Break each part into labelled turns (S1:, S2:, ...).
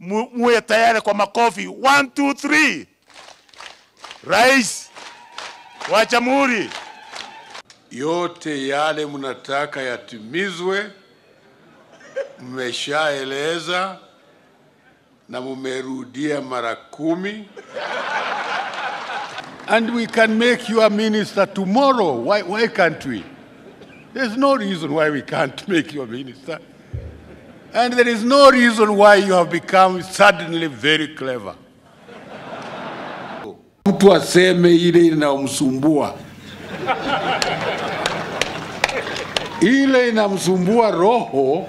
S1: mu- muwe tayari kwa makofi. One, two, three. Rais wa Jamhuri,
S2: yote yale mnataka yatimizwe, mmeshaeleza na mumerudia mara kumi. And we can make you a minister tomorrow. Why, why can't we? There's no reason why we can't make you a minister. And there is no reason why you have become suddenly very clever. Mtu aseme ile inayomsumbua ile inamsumbua roho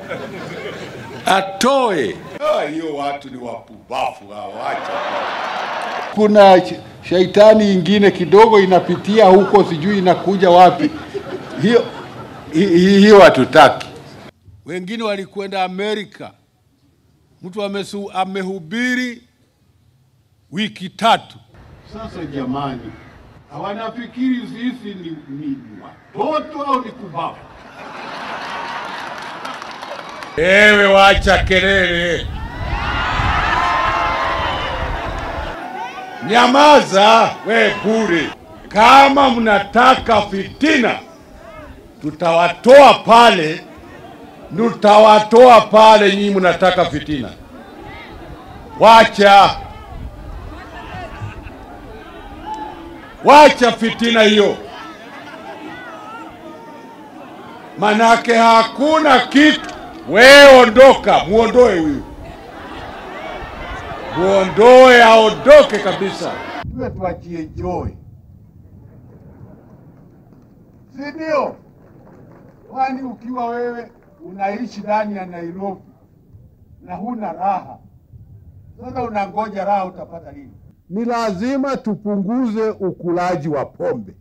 S2: atoe. Ah, Hiyo watu ni wapumbavu, hawacha. Kuna sh- shaitani ingine kidogo inapitia huko, sijui inakuja wapi. Hiyo hi- hi- hiyo hatutaki. Wengine walikwenda Amerika, mtu amehubiri wiki tatu. Sasa jamani, hawanafikiri sisi ni, ni watoto au ni kubavu? Ewe wacha kelele, nyamaza we bure. Kama mnataka fitina, tutawatoa pale, tutawatoa pale. Nyinyi mnataka fitina, wacha wacha fitina hiyo, manake hakuna kitu. Wewe ondoka, muondoe huyu, muondoe, aondoke kabisa.
S3: tuwe tuachie Joy, si ndio? Kwani ukiwa wewe unaishi ndani ya Nairobi na huna raha, sasa unangoja raha utapata lini? Ni lazima tupunguze ukulaji wa pombe,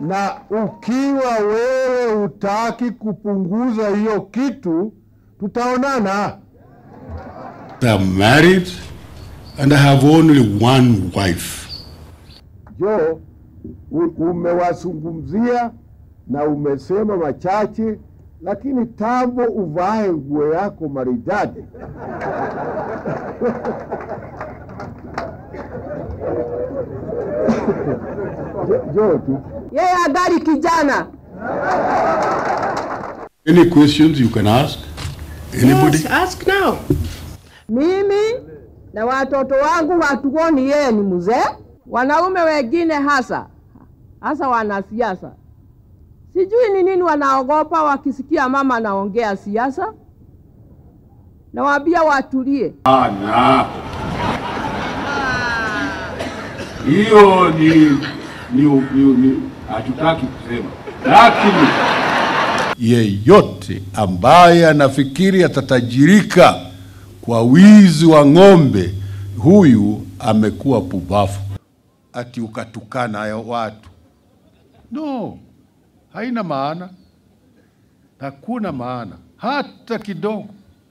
S3: na ukiwa wewe utaki kupunguza hiyo kitu, tutaonana.
S2: I'm married and I have only one wife.
S3: Jo, umewazungumzia na umesema machache, lakini tambo uvae nguo yako maridadi. Jo- Jo tu
S4: yeye agari kijana.
S2: Any questions you can ask? Anybody?
S4: Yes, ask now. Mimi na watoto wangu hatuoni yeye ni mzee. Wanaume wengine hasa hasa wanasiasa, sijui ni nini wanaogopa wakisikia mama anaongea siasa. Nawaambia watulie.
S2: Ana. Hiyo ni ni ni, ni hatutaki kusema. Lakini yeyote ambaye anafikiri atatajirika kwa wizi wa ng'ombe, huyu amekuwa pubafu. Ati ukatukana watu, no, haina maana, hakuna maana hata kidogo.